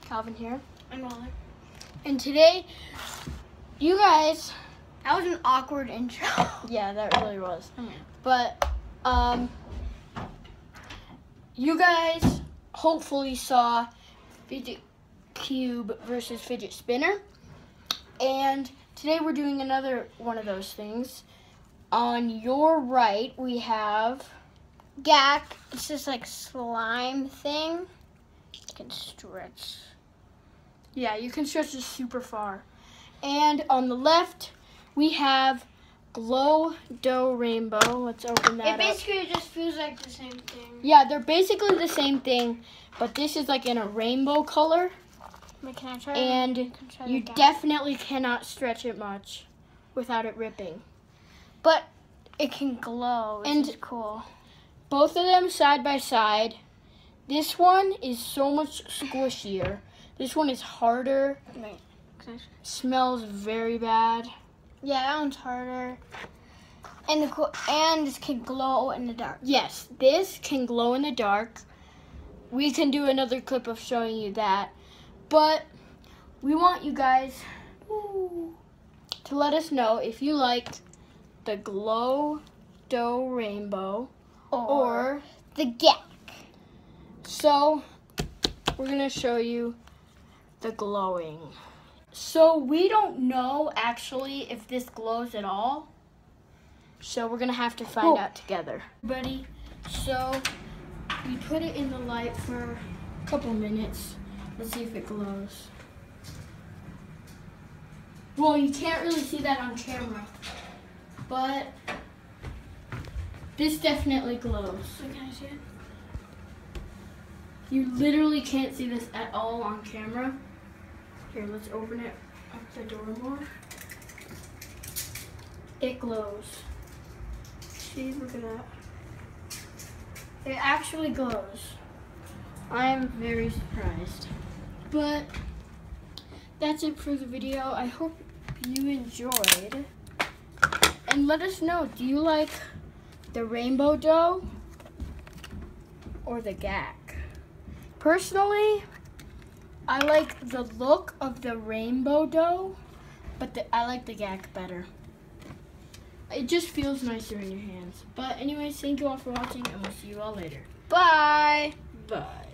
Calvin here. I'm Molly. And today, you guys, That was an awkward intro. yeah, that really was. Okay. But, um, you guys hopefully saw Fidget Cube versus Fidget Spinner. And today we're doing another one of those things. On your right, we have Gak, it's this like slime thing. You can stretch. Yeah, you can stretch this super far. And on the left, we have Glow Dough Rainbow. Let's open that It up. basically just feels like the same thing. Yeah, they're basically the same thing, but this is like in a rainbow color, Wait, can I try? and try you definitely cannot stretch it much without it ripping. But it can glow. And- cool. Both of them side by side. This one is so much squishier. This one is harder, Wait. smells very bad. Yeah, that one's harder. And the and this can glow in the dark. Yes, this can glow in the dark. We can do another clip of showing you that. But we want you guys to let us know if you liked the glow dough rainbow or the Gak. so we're going to show you the glowing. So we don't know actually if this glows at all. So we're going to have to find Cool. out together. Buddy, so we put it in the light for a couple minutes. Let's see if it glows. Well, you can't really see that on camera. But this definitely glows. Can I see it? You literally can't see this at all on camera. Here, let's open it up the door more. It glows. See, look at that. It actually glows. I am very surprised. But that's it for the video. I hope you enjoyed. And let us know, do you like the rainbow dough or the Gak? Personally, I like the look of the rainbow dough, but the, I like the Gak better. It just feels nicer in your hands. But anyways, thank you all for watching, and we'll see you all later. Bye. Bye.